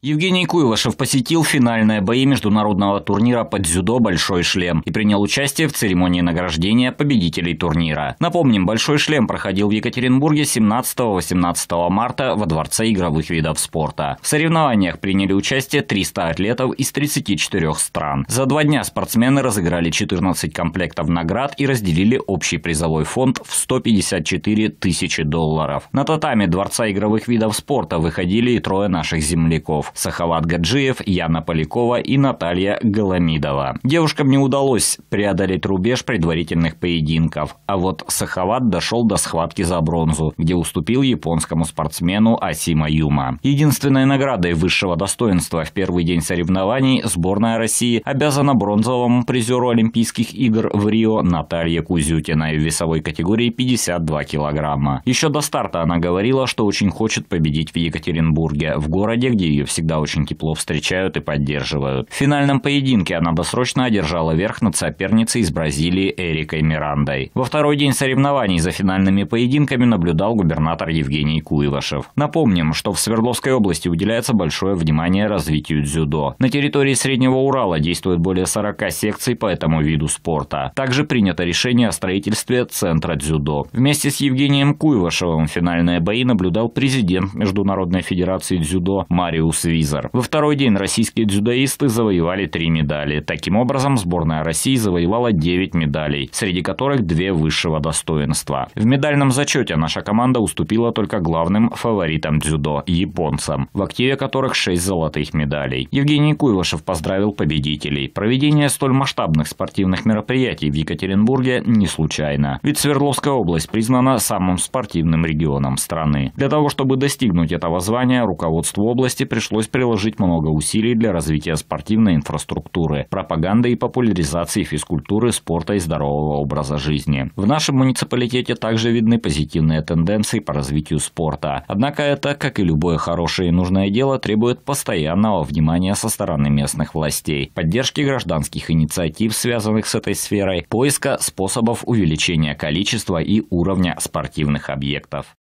Евгений Куйлышев посетил финальные бои международного турнира под дзюдо «Большой шлем» и принял участие в церемонии награждения победителей турнира. Напомним, «Большой шлем» проходил в Екатеринбурге 17-18 марта во Дворце игровых видов спорта. В соревнованиях приняли участие 300 атлетов из 34 стран. За два дня спортсмены разыграли 14 комплектов наград и разделили общий призовой фонд в 154 тысячи долларов. На татами Дворца игровых видов спорта выходили и трое наших земляков. Сахават Гаджиев, Яна Полякова и Наталья Голомидова. Девушкам не удалось преодолеть рубеж предварительных поединков, а вот Сахават дошел до схватки за бронзу, где уступил японскому спортсмену Асима Юма. Единственной наградой высшего достоинства в первый день соревнований сборная России обязана бронзовому призеру Олимпийских игр в Рио Наталье Кузютиной в весовой категории 52 килограмма. Еще до старта она говорила, что очень хочет победить в Екатеринбурге, в городе, где ее все всегда очень тепло встречают и поддерживают. В финальном поединке она досрочно одержала верх над соперницей из Бразилии Эрикой Мирандой. Во второй день соревнований за финальными поединками наблюдал губернатор Евгений Куевашев. Напомним, что в Свердловской области уделяется большое внимание развитию дзюдо. На территории Среднего Урала действует более 40 секций по этому виду спорта. Также принято решение о строительстве центра дзюдо. Вместе с Евгением Куевашевым финальные бои наблюдал президент Международной Федерации дзюдо Мариус Визер. Во второй день российские дзюдоисты завоевали три медали. Таким образом, сборная России завоевала 9 медалей, среди которых две высшего достоинства. В медальном зачете наша команда уступила только главным фаворитам дзюдо – японцам, в активе которых 6 золотых медалей. Евгений Куйлышев поздравил победителей. Проведение столь масштабных спортивных мероприятий в Екатеринбурге не случайно. Ведь Свердловская область признана самым спортивным регионом страны. Для того, чтобы достигнуть этого звания, руководству области пришлось пришлось приложить много усилий для развития спортивной инфраструктуры, пропаганды и популяризации физкультуры, спорта и здорового образа жизни. В нашем муниципалитете также видны позитивные тенденции по развитию спорта. Однако это, как и любое хорошее и нужное дело, требует постоянного внимания со стороны местных властей, поддержки гражданских инициатив, связанных с этой сферой, поиска способов увеличения количества и уровня спортивных объектов.